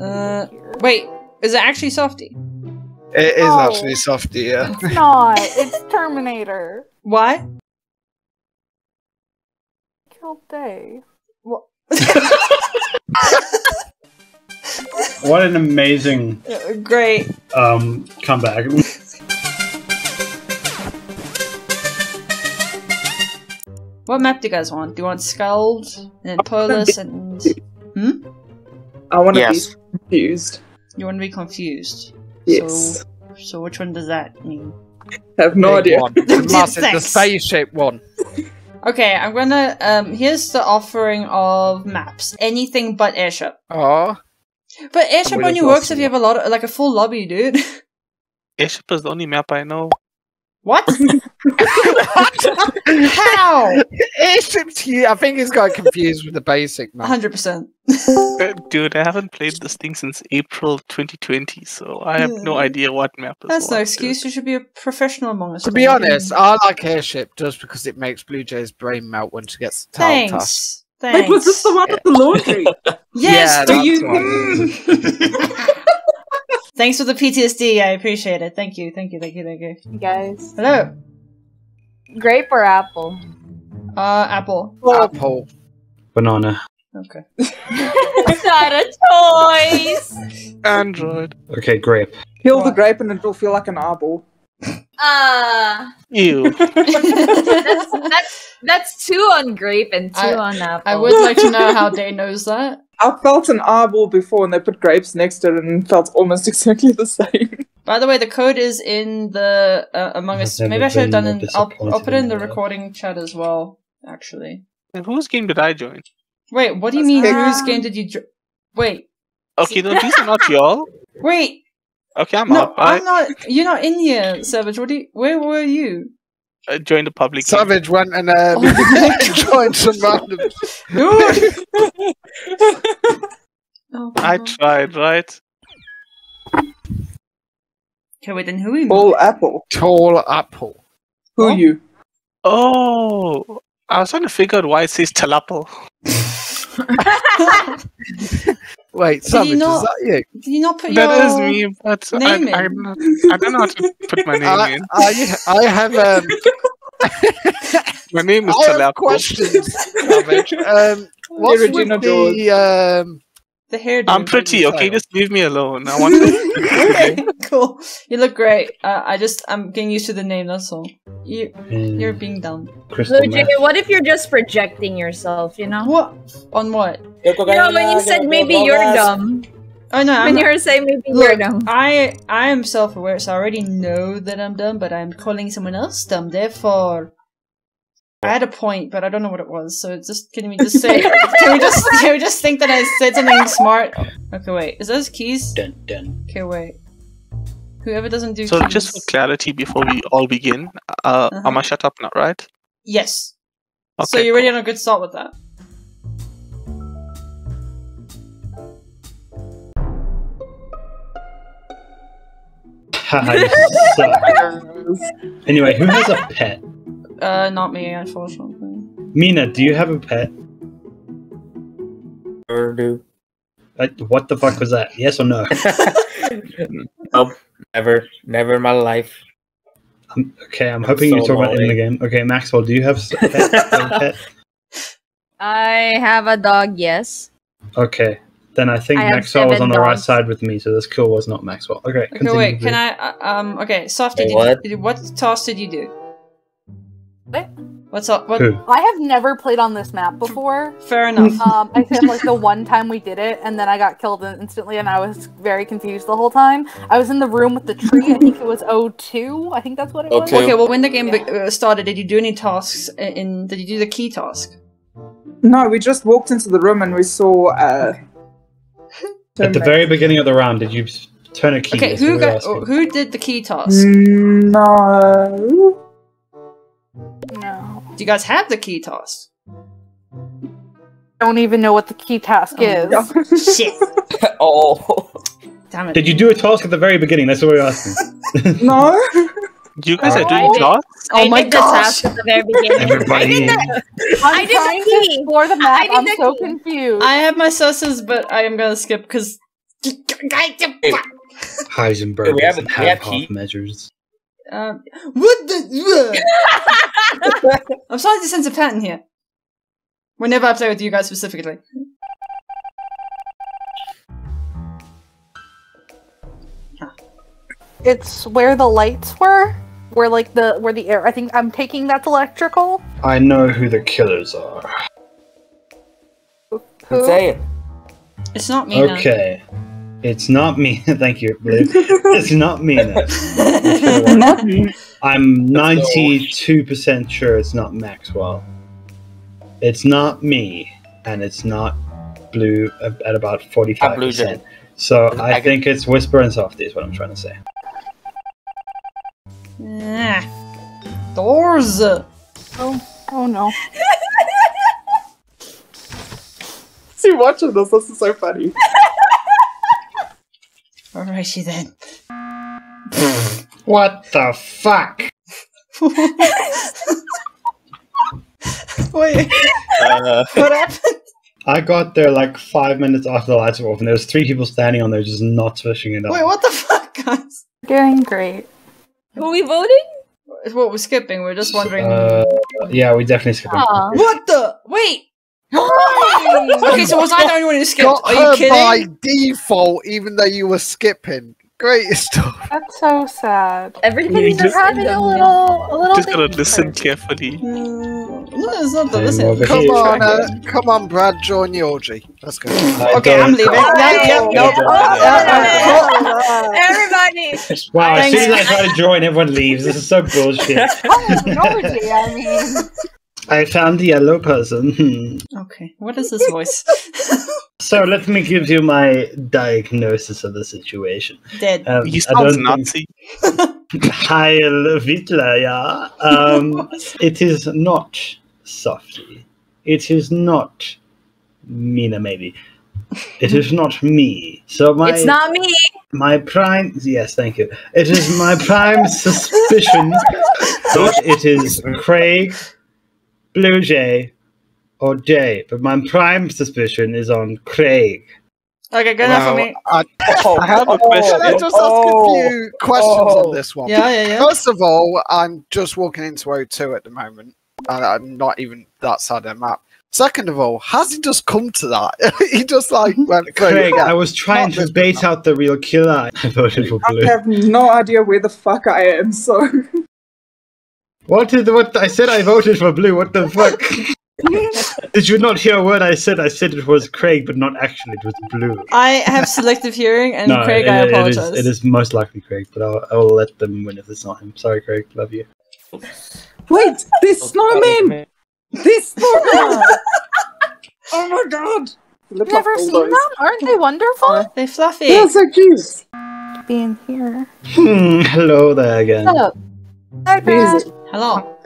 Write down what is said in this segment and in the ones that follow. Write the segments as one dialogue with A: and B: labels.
A: Uh, wait, is it actually Softy?
B: It is
C: Oh.
B: actually Softy, yeah.
C: It's not. It's Terminator.
A: Why?
C: Killed Day.
D: What what an amazing
A: Great.
D: um, comeback.
A: What map do you guys want? Do you want Skeld and Polus and
E: I want to
F: Yes.
E: be confused.
A: you want to be confused?
E: Yes.
A: So, so which one does that mean?
E: I have no
B: Big
E: idea.
B: one. The massive, the
A: Thanks.
B: spaceship one.
A: Okay, I'm gonna. Um, here's the offering of maps. Anything but airship.
B: Oh,
A: But airship
E: would've
A: only works if you have a lot of like a full lobby, dude.
F: Airship is the only map I know.
A: What? How?
B: airship's huge. I think he's got confused with the basic man.
A: Hundred percent.
F: Uh, Dude, I haven't played this thing since April 2020, so I have no idea what map is
A: That's no
F: what, dude.
A: excuse. You should be a professional among us.
B: To be honest, I like airship just because it makes Blue Jay's brain melt when she gets the tail tossed.
A: Thanks. Thanks.
E: Wait, was this the one with the laundry?
A: Yes.
B: Yeah,
A: do
B: that's
A: you? Thanks for the PTSD. I appreciate it. Thank you. Thank you. Thank you. Thank you.
C: You guys.
A: Hello.
C: Grape or apple?
A: Uh, Apple.
B: Apple.
D: Banana.
A: Okay.
C: not a choice.
F: Android.
D: Okay, grape.
E: Peel the grape and it'll feel like an eyeball.
C: Uh,
F: Ew.
C: that's, that's, that's two on grape and two
A: I-
C: on apple.
A: I would like to know how Day knows that.
E: I felt an eyeball before and they put grapes next to it and felt almost exactly the same.
A: By the way, the code is in the uh, Among Us. Maybe I should have done it. I'll, I'll put it in
D: in
A: the
D: my life.
A: recording chat as well. Actually.
F: And whose game did I join?
A: Wait, what do you mean?
C: fine.
A: Whose game did you? Dr- wait,
F: Okay, no, these are not y'all.
A: wait.
F: Okay, I'm
A: no,
F: up. I
A: I'm not. You're not in here, Savage. What do you? Where were you?
F: Uh, joined the public. game.
B: Savage went and um,
A: Oh.
B: joined some random.
A: oh,
F: I tried, right?
A: Okay, wait. Then who are you?
E: All apple.
B: Tall apple.
E: Who
A: Oh.
E: you?
F: Oh, I was trying to figure out why it says Talapple.
B: Wait,
A: Did
B: Savage,
A: you not-
B: is that you?
A: Did you not put your?
F: That is me, but I,
A: name
F: I,
A: in.
F: not, I don't know how to put my name
B: I,
F: in.
B: I, I have um,
F: My name is
B: I have questions, Savage. Um, what's with the um?
A: The hairdo.
F: I'm pretty, okay?
B: Tail.
F: Just leave me alone. I want to.
A: okay, cool. You look great. Uh, I just I'm getting used to the name. That's all. You
D: And
A: you're being dumb.
D: crystal
C: Blue what if you're just projecting yourself, you know?
A: What? On what?
C: You know, when you said maybe you're dumb.
A: Oh no, I'm
C: When you were saying maybe
A: Look,
C: you're dumb.
A: I I am self-aware, so I already know that I'm dumb, but I'm calling someone else dumb. Therefore, I had a point, but I don't know what it was. So it's just can we just say can we just can we just think that I said something smart? Okay, wait. Is those keys?
D: Dun, dun.
A: Okay, wait. Whoever doesn't do
F: So,
A: keys.
F: just for clarity, before we all begin, uh,
A: Uh-huh.
F: am I shut up now, right?
A: yes.
F: Okay, so
A: you're already on a good start with that.
D: Anyway, who has a pet?
A: Uh, not me, unfortunately.
D: Mena, do you have a pet?
G: Or do.
D: Uh, what the fuck was that? Yes or no?
G: nope. Never. Never in my life.
D: Um, okay, I'm hoping you
G: so
D: talk about it in the game. Okay, Maxwell, do you have s- a pet? have a pet?
C: I have a dog, yes.
D: Okay, then I think
C: I
D: Maxwell was on the right side with me, so this kill was not Maxwell. Okay,
A: Okay,
D: continue,
A: wait. Can I? Uh, um. Okay, Softy. Did,
G: what?
A: did what task did you do?
C: What?
A: What's up? What?
D: Who?
C: I have never played on this map before.
A: Fair enough.
C: Um, except like the one time we did it, and then I got killed instantly, and I was very confused the whole time. I was in the room with the tree. I think it was 02. I think that's what it was.
G: O2.
A: Okay, well, when the game
C: Yeah.
A: uh, started, did you do any tasks? In, in did you do the key task?
E: No, we just walked into the room and we saw. Uh,
D: At the very beginning of the round, did you turn a key?
A: Okay, who got? who did the key task?
E: Mm, No.
C: No.
A: Do you guys have the key task?
C: Don't even know what the key task
A: Oh,
C: is.
A: Shit!
G: oh.
A: Damn it!
D: Did you do a task at the very beginning? That's what we're asking.
E: No.
F: You guys are
C: Oh,
F: doing
C: I did.
F: tasks?
A: Oh my
C: I did the
A: gosh.
C: at the very beginning.
D: Everybody.
C: I'm
H: I did the
C: trying
H: key.
C: to explore the map.
H: I did
C: I'm
H: the
C: so
H: key.
C: confused.
A: I have my suss's, but I am gonna skip because
D: Heisenberg
G: We have-
D: doesn't
G: we
D: have
G: have
D: half measures.
A: Um, what the? I'm starting to sense a pattern here. Whenever I play with you guys specifically.
C: It's where the lights were. Where like the where the air. I think I'm taking that's electrical.
D: I know who the killers are.
C: Who?
G: Say it.
A: It's not me.
D: Okay. It's not me. Thank you, Blue. it's not me now. I'm 92% sure it's not Maxwell. It's not me, and it's not Blue at at about 45%. So
G: I
D: I think it's Whisper and Softy is what I'm trying to say.
A: Ah. Doors.
C: Oh, oh no.
E: See, watching this, this is so funny.
A: Alrighty then.
D: What the fuck?
A: Wait,
G: Uh,
A: what happened?
D: I got there like five minutes after the lights were off, and there was three people standing on there just not switching it up.
A: Wait, what the fuck, guys?
C: Doing great.
H: Were we voting?
A: It's what we're skipping. We're just wondering.
D: Uh, yeah, we definitely skipped. it.
C: Aw.
A: what the? Wait. okay, so was I the only one who skipped?
B: Got
A: Are
B: her
A: you kidding?
B: by default, even though you were skipping. Great stuff.
C: That's so sad.
H: Everybody's
G: just-
C: Having a little, a little.
F: Just gotta listen
C: first.
F: carefully.
A: Mm, no, it's not the
D: I'm
A: listen.
D: over
B: Come on, uh, come on, Brad, join the orgy. Let's go.
A: Okay, I'm
D: don't-
A: leaving. Yeah, yeah, nope.
H: Oh,
A: Yeah,
H: Everybody!
D: Wow, as soon as I try to join, everyone leaves. This is so bullshit.
C: Oh, no, dear, I mean.
D: I found the yellow person. Hmm.
A: Okay, what is this voice?
D: So let me give you my diagnosis of the situation.
A: Dead.
D: Um,
F: He
D: I don't
F: Nazi.
D: think Heil Hitler, yeah. Um, it is not Softy. It is not Mena, maybe. It is not me. So my
H: It's not me!
D: my prime yes, thank you. It is my prime suspicion that it is Craig, Blue Jay, or Jay. But my prime suspicion is on Craig.
A: Okay, good enough for me.
B: I,
E: Oh,
B: I have a oh. question. Can I just ask a few oh. questions on oh. this one?
A: Yeah, yeah, yeah.
B: First of all, I'm just walking into O2 at the moment, Uh, and I'm not even that side of the map. Second of all, has he just come to that? he just like went through.
D: Craig,
B: yeah.
D: I was trying to
B: this
D: bait out the real killer. I voted for blue.
E: I have no idea where the fuck I am, so.
D: What is what I said? I voted for Blue. What the fuck? Did you not hear a word I said? I said it was Craig, but not actually. It was Blue.
A: I have selective hearing, and Craig,
D: it-
A: I
D: it- it is-
A: apologize.
D: It is most likely Craig, but I'll, I will let them win if it's not him. Sorry, Craig. Love you.
E: Wait, this snowman! This snowmen! oh my god! Look
C: Never seen
E: those.
C: them? Aren't they wonderful?
A: They're fluffy.
E: They're so cute!
C: Being here.
D: Hmm, hello there again.
C: Hello. Hi, Brad.
A: Hello.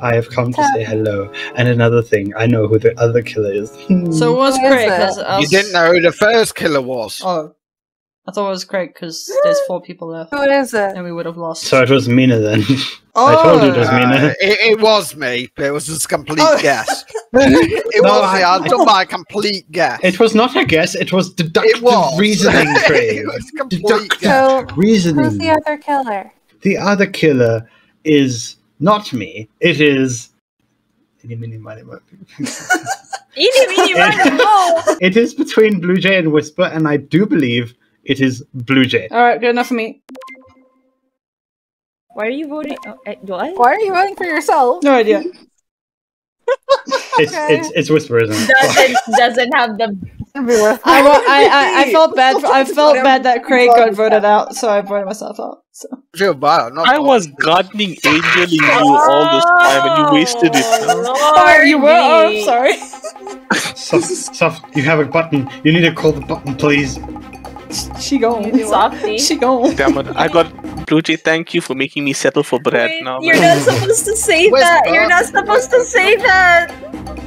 D: I have come to say hello. And another thing, I know who the other killer is. Hmm.
A: So it was
C: Who is
A: Craig.
C: it?
A: 'cause I
B: You didn't know who the first killer was.
A: Oh, I thought it was Craig because there's four people left,
C: Who is it?
A: and we would have lost.
D: So it was Mena then.
A: oh,
D: I told you it was
B: Uh, it, it was me, it was just a complete
A: Oh.
B: guess. it
D: No,
B: was me.
D: I-
B: I done by complete guess.
D: It was not a guess, it was deductive
B: It was.
D: reasoning, Craig.
B: it was complete
D: Deductive.
C: So,
D: reasoning.
C: who's the other killer?
D: The other killer is not me. It is. Eeny, meeny, miny, moe.
H: Eeny, meeny, miny, moe.
D: it is between Blue Jay and Whisper, and I do believe it is Blue Jay.
A: All right, good enough for me.
H: Why are you voting? Oh, what?
C: Why are you voting for yourself?
A: No idea.
D: It's
C: Okay.
D: it's it's Whisper.
H: Doesn't doesn't have the.
A: I, I, I, I felt bad. For, I felt bad that Craig got voted out, so I voted myself out. So
B: I feel bad. I'm not
F: I was guardian angeling you oh, all this time and you wasted it.
A: oh, you were. Oh, I'm sorry.
D: Soft, soft, you have a button. You need to call the button, please.
A: She gone.
H: Softy.
A: She gone.
F: Damn it. I got Blue Jay, thank you for making me settle for bread
H: Wait,
F: now.
H: You're not supposed to say
B: Where's
H: that.
B: Bob?
H: You're not supposed to say that.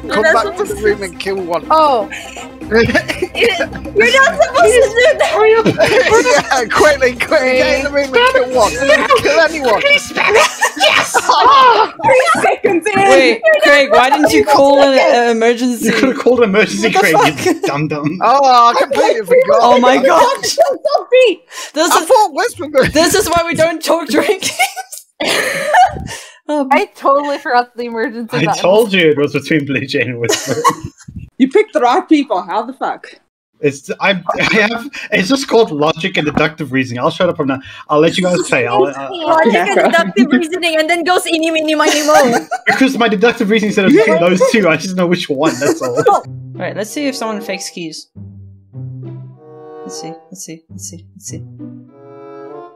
H: You're
B: Come back to
H: supposed
B: the room and kill one.
C: Oh,
H: You're not supposed to do that.
B: Uh, quickly, quickly, get in the room and kill one. Kill anyone.
E: Seconds in.
A: Wait, Craig, why didn't you call an uh, emergency?
D: You could have called an emergency,
A: What the
D: Craig. You
A: fuck?
D: dum dum.
B: Oh, I completely forgot.
A: Oh my god!
E: Sophie.
A: This
B: I
A: is
B: thought Whisper.
A: this is why we don't talk during games. oh,
C: I totally forgot the emergency
D: I
C: button.
D: told you it was between Blue Jay and Whisper.
E: You picked the right people. How the fuck?
D: It's I, I have it's just called logic and deductive reasoning. I'll shut up from now. I'll let you guys say. I'll, uh,
H: Logic and deductive reasoning and then goes any, mini, miny, mo.
D: because my deductive reasoning said it was between those two. I just know which one. That's all. all.
A: Right, let's see if someone fakes keys. Let's see, let's see, let's see, let's see.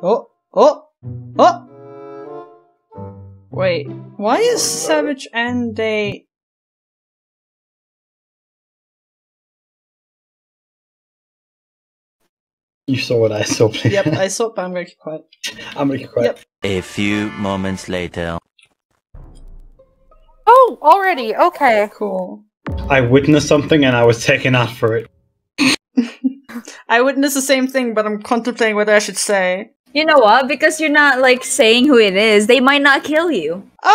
A: Oh, oh, oh! Wait, why is Savage and they.
D: You saw what I saw.
A: Yep, I saw, but I'm gonna keep quiet.
D: I'm gonna keep quiet.
A: Yep.
I: A few moments later.
C: Oh, already. Okay.
A: Cool.
D: I witnessed something and I was taken out for it.
A: I witnessed the same thing, but I'm contemplating whether I should say.
H: You know what? Because you're not like saying who it is, they might not kill you.
A: Um,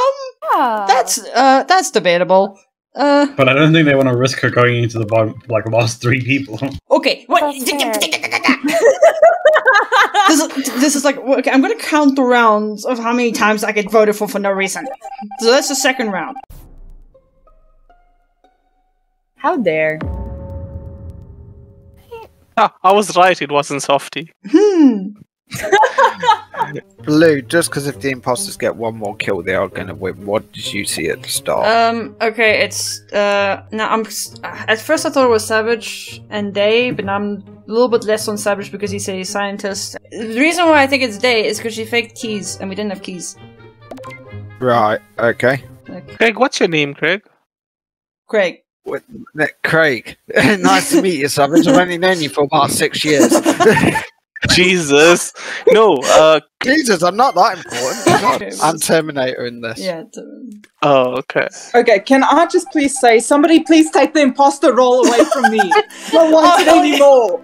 C: Yeah.
A: that's, uh, that's debatable. Uh,
D: But I don't think they want to risk her going into the bottom, like last three people.
A: okay, what? This, is, this is like okay, I'm gonna count the rounds of how many times I get voted for for no reason. So that's the second round.
H: How dare.
F: Ah, I was right, it wasn't Softy.
A: Hmm.
B: Blue, just because if the imposters get one more kill, they are going to win. What did you see at the start?
A: Um. Okay. It's uh. Now I'm. At first I thought it was Savage and Day, but now I'm a little bit less on Savage because he's a scientist. The reason why I think it's Day is because she faked keys and we didn't have keys.
B: right, okay.
A: Like
F: Craig, what's your name, Craig?
A: Craig.
B: Ne- Craig, nice to meet you, Savage. I've only known you for about six years.
F: Jesus. No, uh,
B: Jesus, I'm not that important.
A: Okay,
B: I'm Terminator in this.
A: Yeah. t-
F: oh, okay.
E: Okay, can I just please say, somebody please take the imposter role away from me. Don't want it
A: Oh,
E: anymore.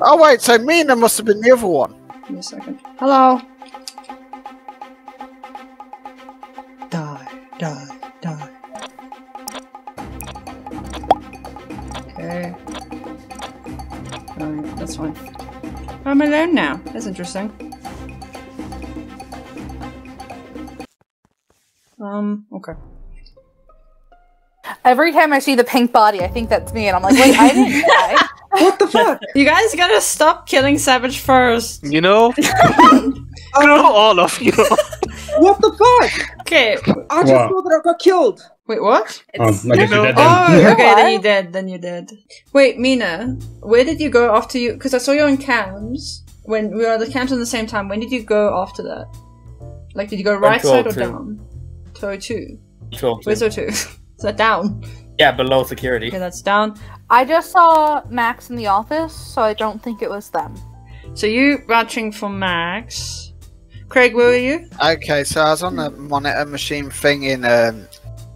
B: Oh wait, so Mena must have been the other one.
A: Give me a second. Hello. Die, die, die. Okay. Alright, that's fine. I'm alone now. That's interesting. Um, okay.
C: Every time I see the pink body, I think that's me, and I'm like, wait, I didn't die.
E: What the fuck?
A: You guys gotta stop killing Savage first.
F: You know, you know, all of you.
E: What the fuck?
A: Okay,
E: I just
D: Wow.
E: thought that I got killed.
A: wait, what?
D: Oh, I guess oh, you're dead then.
A: Oh, okay, then
C: What?
A: you did. Then you did. Wait, Mena, where did you go after you? Because I saw you on cams when we were at the camps at the same time. When did you go after that? Like, did you go right side or
G: 02.
A: down? To O2. Where's
G: two.
A: O2? Is that down?
G: Yeah, below security.
A: Okay, that's down.
C: I just saw Max in the office, so I don't think it was them.
A: So you watching for Max. Craig, where were you?
B: Okay, so I was on the monitor machine thing in um,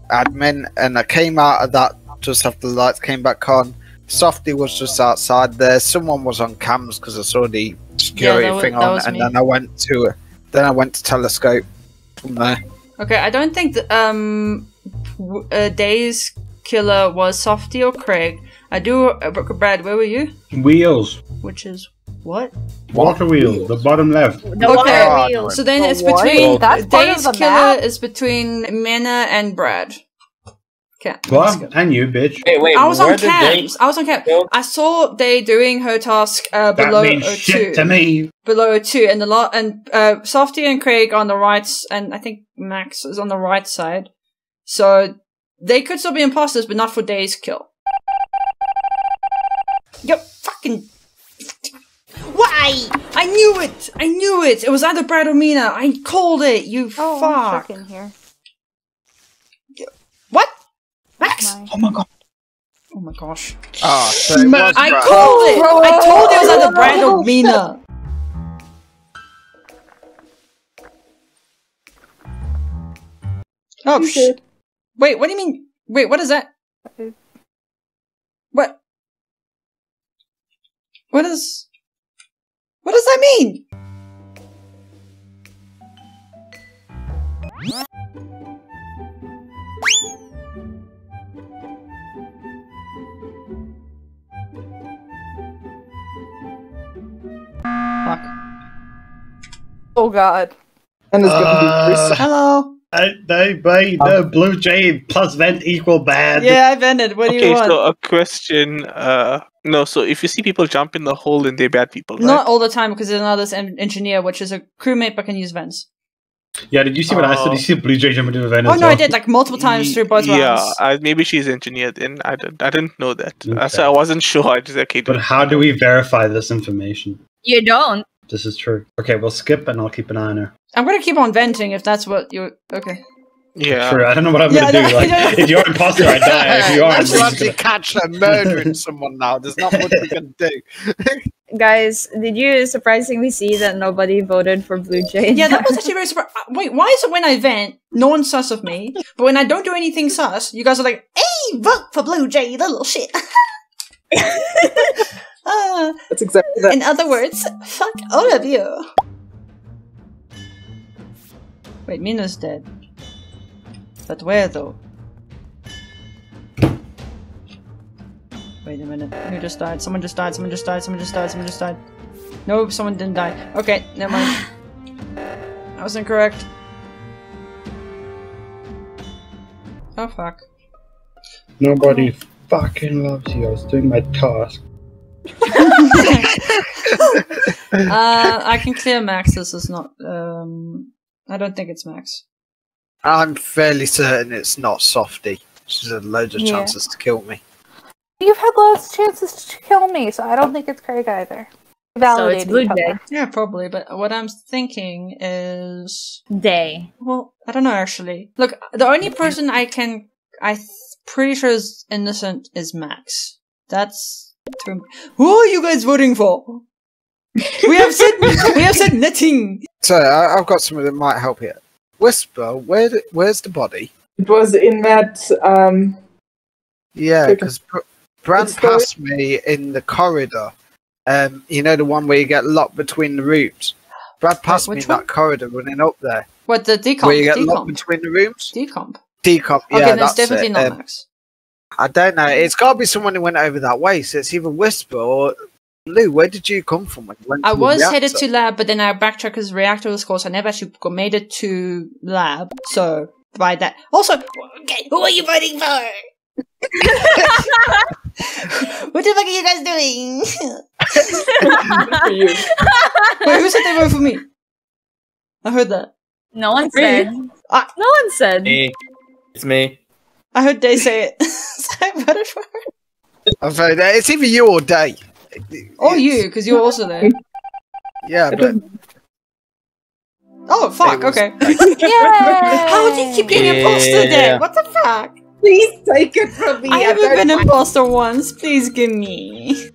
B: admin, and I came out of that just after the lights came back on. Softy was just outside there. Someone was on cams because I saw the security
A: that wa-
B: thing
A: that
B: on, and
A: me.
B: then I went to then I went to telescope from there.
A: Okay, I don't think the, um uh, Day's killer was Softy or Craig. I do. Uh, Brad, where were you?
D: Wheels.
A: Which is what?
D: Water wheel. The bottom left.
H: The
A: Okay.
H: water wheel.
A: So then
C: The
A: it's
C: what?
A: between
C: That's part of
A: Dave's
C: the
A: killer
C: map?
A: is between Mena and Brad. Okay. let's
D: What? And you, bitch.
G: Wait, wait,
A: I was on
G: did they
A: cams. I was on cams. I saw Day doing her task uh,
D: That
A: below
D: means shit to me.
A: Below O2, and the lot and uh, Softy and Craig on the right, and I think Max is on the right side. So they could still be imposters, but not for Day's kill. Yep, fucking. Why? I knew it! I knew it! It was either Brad or Mena. I called it, you
C: Oh, I'm in here.
A: What? Max?
C: My-
E: Oh my god.
A: Oh my gosh.
B: Ah, so it was
A: I called it! I told you it was either Brad or Mena. Oh, sh-
E: Shit.
A: wait, what do you mean? Wait, what is that? What? What is. What does that mean? Fuck.
C: Oh god.
E: And it's gonna
D: Uh,
E: be Chris.
A: Hello.
D: I, they made the blue jay plus vent equal bad.
A: Yeah, I vented. What do you want?
F: Okay, so a question. Uh, no, so if you see people jump in the hole, then they're bad people, right?
A: Not all the time because there's another engineer, which is a crewmate but can use vents.
D: Yeah, did you see what I said? Did you see a blue jay jump into a vent
A: Oh
D: as
A: no, I did like multiple times through both
F: yeah,
A: rounds.
F: I, maybe she's engineered. Then I didn't. I didn't know that. Uh,
D: Okay.
F: so I wasn't sure. I just okay.
D: But how do we verify this information?
H: You don't.
D: This is true. Okay, we'll skip and I'll keep an eye on her.
A: I'm gonna keep on venting if that's what you. Okay.
F: Yeah.
D: True, I don't know what I'm
A: Yeah,
D: gonna
A: no,
D: do. Like,
A: I
D: if you're an imposter, I die. If you aren't,
B: Let's
D: I'm
B: actually catch her murdering someone now. There's not much we can do.
H: Guys, did you surprisingly see that nobody voted for Blue Jay?
A: Yeah, that was actually very surprising. Uh, wait, why is it when I vent, no one's sus of me, but when I don't do anything sus, you guys are like, "Hey, vote for Blue Jay, you little shit." Ah,
E: That's exactly that.
A: in other words, fuck all of you. Wait, Mena's dead. But where though? Wait a minute. Who just died? Someone just died. Someone just died. Someone just died. Someone just died. No, someone didn't die. Okay, never mind. I was incorrect. Oh fuck.
D: Nobody fucking loves you. I was doing my task.
A: uh, I can clear Max. This is not. Um, I don't think it's Max.
B: I'm fairly certain it's not Softy. She's had loads of
C: Yeah.
B: chances to kill me.
C: You've had loads of chances to kill me, so I don't think it's Craig either. Validate
H: Blue
C: each
H: Jay.
C: other.
A: Yeah, probably. But what I'm thinking is,
H: Day.
A: well, I don't know actually. Look, the only person I can, I th- pretty sure is innocent is Max. That's true. Who are you guys voting for? We have said we have said nothing.
B: So I, I've got something that might help here. Whisper, where the, where's the body?
E: It was in that um
B: Yeah, because Br- Brand
E: It's the-
B: passed me in the corridor. Um, you know the one where you get locked between the rooms. Brad passed me
A: which
B: in that corridor running up there.
A: What the decomp?
B: where you get locked between the rooms.
A: Decomp.
B: Decomp.
A: Okay,
B: Yeah,
A: then
B: that's
A: it's definitely
B: it.
A: not
B: Um,
A: Max.
B: I don't know. It's got to be someone who went over that way. So it's either Whisper or Lou. Where did you come from? When
A: I was headed to lab, but then I backtracked because reactor was closed. I never actually got- made it to lab. So by that, also, okay, who are you voting for? what the fuck are you guys doing?
E: for you.
A: Wait, who said they voted for me? I heard that.
H: No one
E: Really?
H: said.
A: Ah.
H: No one said.
G: Me. It's me.
A: I heard they say it. so I voted for her.
B: I've heard that. It's either you or Day.
A: Or you, because you're also there.
B: Yeah, but
A: Oh fuck!
B: Was-
A: Okay.
C: Yay!
A: How do you keep getting imposter
G: Yeah.
A: then? What the fuck?
E: Please take it from me.
A: I
E: I
A: haven't been
E: mind.
A: imposter once. Please give me.